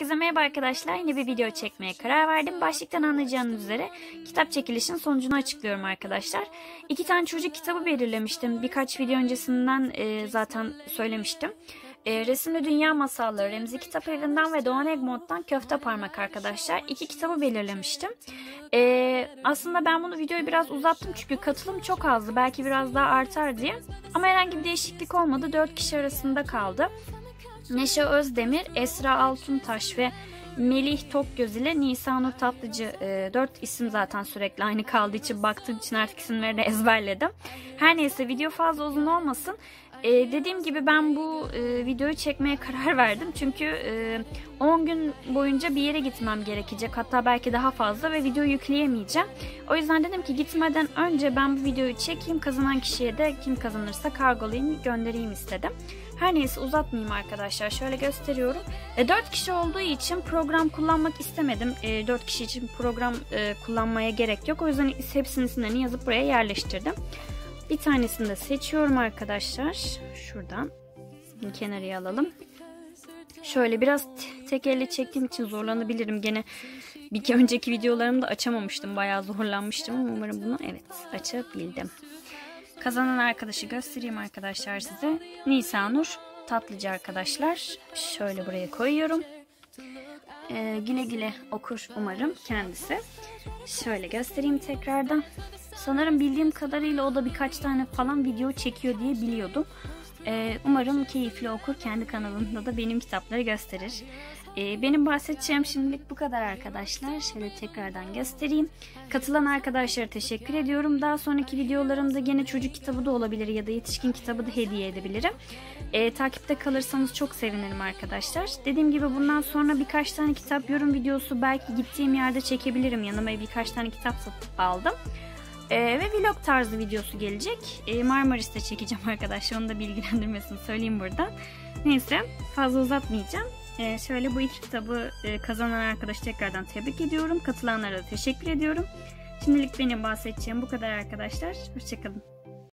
Herkese merhaba arkadaşlar. Yine bir video çekmeye karar verdim. Başlıktan anlayacağınız üzere kitap çekilişin sonucunu açıklıyorum arkadaşlar. İki tane çocuk kitabı belirlemiştim. Birkaç video öncesinden e, zaten söylemiştim. E, Resimli Dünya Masalları, Remzi Kitap Evi'nden ve Doğan Egmont'tan Köfte Parmak arkadaşlar. İki kitabı belirlemiştim. E, aslında ben bunu videoyu biraz uzattım çünkü katılım çok azdı. Belki biraz daha artar diye. Ama herhangi bir değişiklik olmadı. Dört kişi arasında kaldı. Neşe Özdemir, Esra Altuntaş ve Melih Tokgöz ile Nisanur Tatlıcı e, dört isim zaten sürekli aynı kaldığı için baktığım için artık isimleri de ezberledim. Her neyse video fazla uzun olmasın. E, dediğim gibi ben bu e, videoyu çekmeye karar verdim. Çünkü e, 10 gün boyunca bir yere gitmem gerekecek. Hatta belki daha fazla ve video yükleyemeyeceğim. O yüzden dedim ki gitmeden önce ben bu videoyu çekeyim. Kazanan kişiye de kim kazanırsa kargolayayım göndereyim istedim. Her neyse uzatmayayım arkadaşlar. Şöyle gösteriyorum. E, 4 kişi olduğu için program kullanmak istemedim. E, 4 kişi için program e, kullanmaya gerek yok. O yüzden hepsinin isimlerini yazıp buraya yerleştirdim. Bir tanesini de seçiyorum arkadaşlar. Şuradan kenarıya alalım. Şöyle biraz tek elle çektiğim için zorlanabilirim. Gene bir önceki videolarımda açamamıştım. Bayağı zorlanmıştım ama umarım bunu evet açabildim. Kazanan arkadaşı göstereyim arkadaşlar size. Nisanur Tatlıcı arkadaşlar. Şöyle buraya koyuyorum. Ee, güle güle okur umarım kendisi. Şöyle göstereyim tekrardan. Sanırım bildiğim kadarıyla o da birkaç tane falan video çekiyor diye biliyordum. Ee, umarım keyifli okur. Kendi kanalında da benim kitapları gösterir. Ee, benim bahsedeceğim şimdilik bu kadar arkadaşlar. Şöyle tekrardan göstereyim. Katılan arkadaşlara teşekkür ediyorum. Daha sonraki videolarımda gene çocuk kitabı da olabilir ya da yetişkin kitabı da hediye edebilirim. Ee, takipte kalırsanız çok sevinirim arkadaşlar. Dediğim gibi bundan sonra birkaç tane kitap yorum videosu belki gittiğim yerde çekebilirim. Yanıma birkaç tane kitap satıp aldım. Ee, ve vlog tarzı videosu gelecek. Ee, Marmaris'te çekeceğim arkadaşlar. Onu da bilgilendirmesini söyleyeyim buradan. Neyse fazla uzatmayacağım. Ee, şöyle bu iki kitabı e, kazanan arkadaşı tekrardan tebrik ediyorum. Katılanlara da teşekkür ediyorum. Şimdilik benim bahsedeceğim bu kadar arkadaşlar. Hoşçakalın.